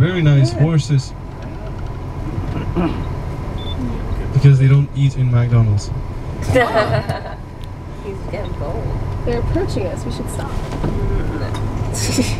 very nice horses. because they don't eat in McDonald's. He's getting bold. They're approaching us. We should stop.